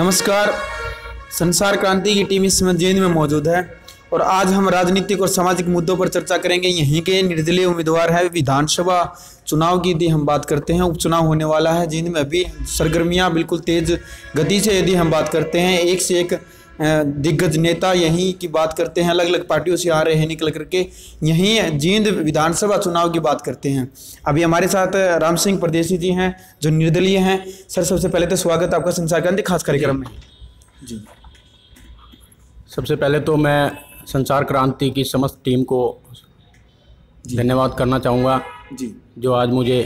नमस्कार। संसार क्रांति की टीम इस समय जींद में मौजूद है और आज हम राजनीतिक और सामाजिक मुद्दों पर चर्चा करेंगे। यहीं के निर्दलीय उम्मीदवार है विधानसभा चुनाव की यदि हम बात करते हैं, उपचुनाव होने वाला है। जींद में अभी सरगर्मियाँ बिल्कुल तेज गति से यदि हम बात करते हैं, एक से एक दिग्गज नेता यहीं की बात करते हैं अलग अलग पार्टियों से आ रहे हैं निकल करके यहीं जींद विधानसभा चुनाव की बात करते हैं। अभी हमारे साथ राम सिंह परदेसी जी हैं जो निर्दलीय हैं। सर सबसे पहले तो स्वागत आपका संसार क्रांति खास कार्यक्रम में। जी। सबसे पहले तो मैं संसार क्रांति की समस्त टीम को धन्यवाद करना चाहूँगा जी। जो आज मुझे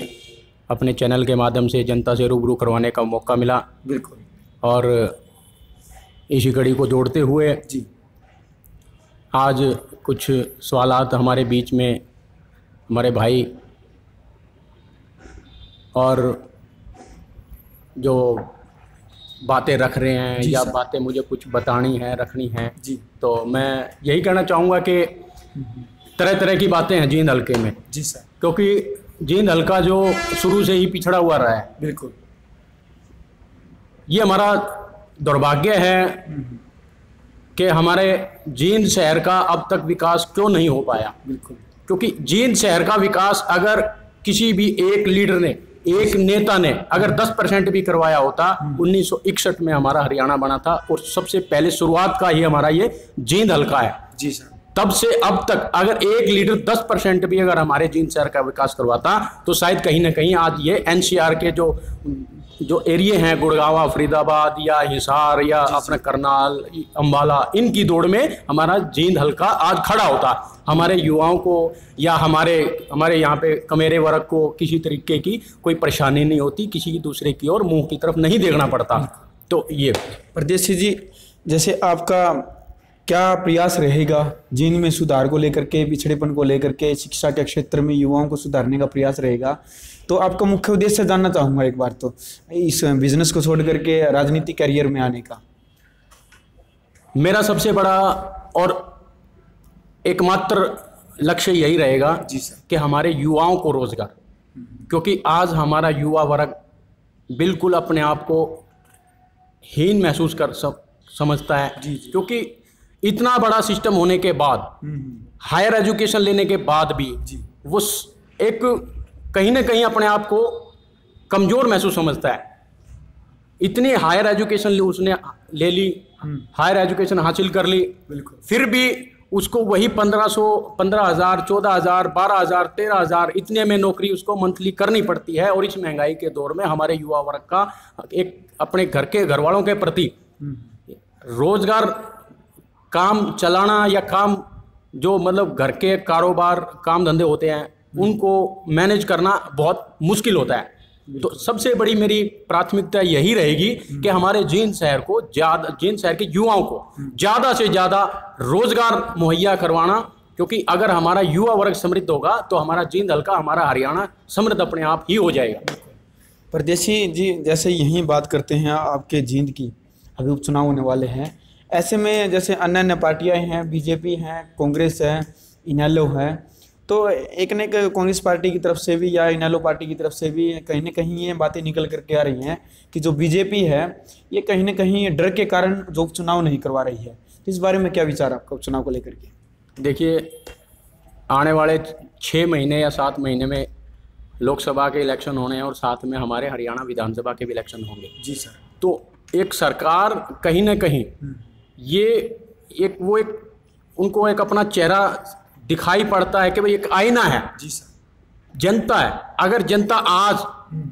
अपने चैनल के माध्यम से जनता से रूबरू करवाने का मौका मिला। बिल्कुल। और इसी कड़ी को जोड़ते हुए जी। आज कुछ सवालात हमारे बीच में हमारे भाई और जो बातें रख रहे हैं या बातें मुझे कुछ बतानी है रखनी है जी। तो मैं यही कहना चाहूँगा कि तरह तरह की बातें हैं जींद हल्के में। जी सर। क्योंकि जींद हल्का जो शुरू से ही पिछड़ा हुआ रहा है। बिल्कुल। ये हमारा दुर्भाग्य है कि हमारे जींद शहर का अब तक विकास क्यों नहीं हो पाया? बिल्कुल। क्योंकि जींद शहर का विकास अगर किसी भी एक लीडर ने एक नेता ने अगर 10 परसेंट भी करवाया होता 1961 में हमारा हरियाणा बना था और सबसे पहले शुरुआत का ही हमारा ये जींद हल्का है। जी सर। तब से अब तक अगर एक लीडर 10 परसेंट भी अगर हमारे जींद शहर का विकास करवाता तो शायद कहीं ना कहीं आज ये एनसीआर के जो जो एरिए हैं गुड़गावा फरीदाबाद या हिसार या अपना करनाल अम्बाला इनकी दौड़ में हमारा जींद हल्का आज खड़ा होता। हमारे युवाओं को या हमारे हमारे यहाँ पे कमेरे वर्ग को किसी तरीके की कोई परेशानी नहीं होती किसी दूसरे की ओर मुँह की तरफ़ नहीं देखना पड़ता। तो ये। परदेसी जी जैसे आपका क्या प्रयास रहेगा जीन में सुधार को लेकर के पिछड़ेपन को लेकर के शिक्षा के क्षेत्र में युवाओं को सुधारने का प्रयास रहेगा? तो आपका मुख्य उद्देश्य जानना चाहूँगा एक बार तो इस बिज़नेस को छोड़ करके राजनीतिक करियर में आने का। मेरा सबसे बड़ा और एकमात्र लक्ष्य यही रहेगा जी सर। कि हमारे युवाओं को रोज़गार। क्योंकि आज हमारा युवा वर्ग बिल्कुल अपने आप को हीन महसूस कर सब समझता है। जी, जी। क्योंकि इतना बड़ा सिस्टम होने के बाद हायर एजुकेशन लेने के बाद भी वो एक कहीं ना कहीं अपने आप को कमज़ोर महसूस समझता है। इतनी हायर एजुकेशन उसने ले ली हायर एजुकेशन हासिल कर ली फिर भी उसको वही पंद्रह सौ पंद्रह हज़ार चौदह हज़ार बारह हज़ार तेरह हज़ार इतने में नौकरी उसको मंथली करनी पड़ती है और इस महँगाई के दौर में हमारे युवा वर्ग का एक अपने घर के घर वालों के प्रति रोज़गार काम चलाना या काम जो मतलब घर के कारोबार काम धंधे होते हैं उनको मैनेज करना बहुत मुश्किल होता है। तो सबसे बड़ी मेरी प्राथमिकता यही रहेगी कि हमारे जींद शहर को ज़्यादा जींद शहर के युवाओं को ज़्यादा से ज़्यादा रोज़गार मुहैया करवाना क्योंकि अगर हमारा युवा वर्ग समृद्ध होगा तो हमारा जींद हल्का हमारा हरियाणा समृद्ध अपने आप ही हो जाएगा। परदेशी जी जैसे यहीं बात करते हैं आपके जींद की अभी उपचुनाव होने वाले हैं ऐसे में जैसे अन्य अन्य पार्टियाँ हैं बीजेपी हैं कांग्रेस है इनेलो है तो एक न एक कांग्रेस पार्टी की तरफ़ से भी या इनेलो पार्टी की तरफ़ से भी कहीं ना कहीं ये बातें निकल करके आ रही हैं कि जो बीजेपी है ये कहीं ना कहीं डर के कारण जो चुनाव नहीं करवा रही है। इस बारे में क्या विचार आपका चुनाव को लेकर के? देखिए आने वाले छः महीने या सात महीने में लोकसभा के इलेक्शन होने हैं और साथ में हमारे हरियाणा विधानसभा के भी इलेक्शन होंगे। जी सर। तो एक सरकार कहीं ना कहीं ये एक वो एक उनको एक अपना चेहरा दिखाई पड़ता है कि भाई एक आईना है। जी सर। जनता है। अगर जनता आज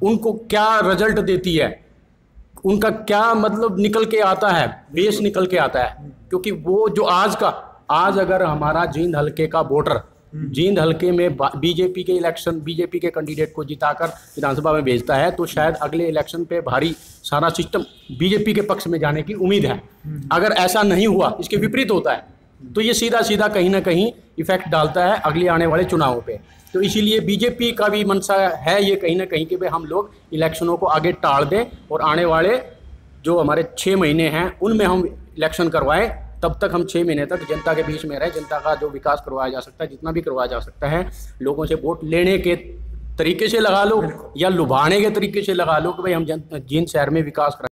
उनको क्या रिज़ल्ट देती है उनका क्या मतलब निकल के आता है बेस निकल के आता है क्योंकि वो जो आज का आज अगर हमारा जींद हल्के का वोटर जींद हल्के में बीजेपी के इलेक्शन बीजेपी के कैंडिडेट को जिताकर विधानसभा में भेजता है तो शायद अगले इलेक्शन पे भारी सारा सिस्टम बीजेपी के पक्ष में जाने की उम्मीद है। अगर ऐसा नहीं हुआ इसके विपरीत होता है तो ये सीधा सीधा कहीं ना कहीं इफ़ेक्ट डालता है अगले आने वाले चुनावों पे। तो इसीलिए बीजेपी का भी मनसा है ये कहीं ना कहीं कि भाई हम लोग इलेक्शनों को आगे टाल दें और आने वाले जो हमारे छः महीने हैं उनमें हम इलेक्शन करवाएँ तब तक हम छः महीने तक जनता के बीच में रहें जनता का जो विकास करवाया जा सकता है जितना भी करवाया जा सकता है लोगों से वोट लेने के तरीके से लगा लो या लुभाने के तरीके से लगा लो कि भाई हम जन जींद शहर में विकास करें